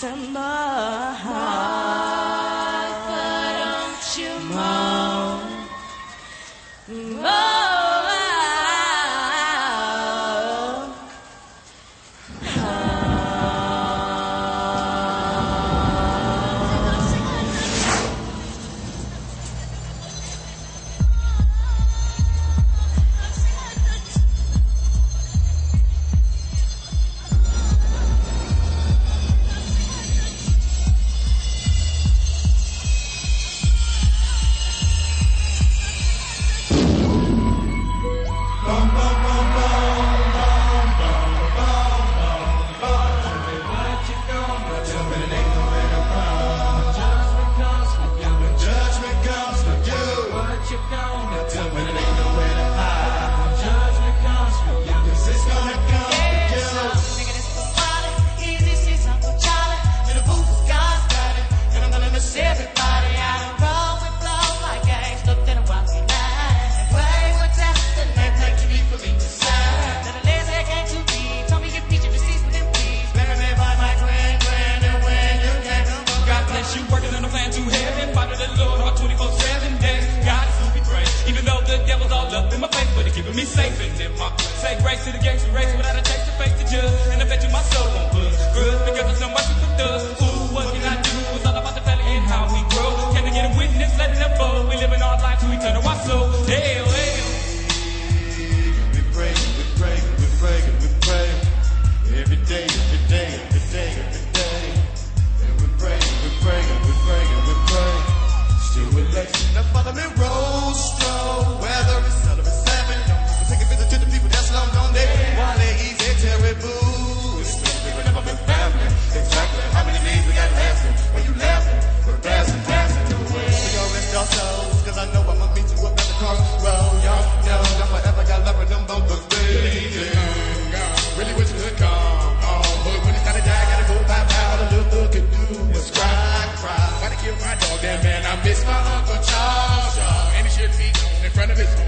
September. Say say grace to the gangster race without a enemies.